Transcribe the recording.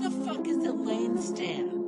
the fuck is the lane stand?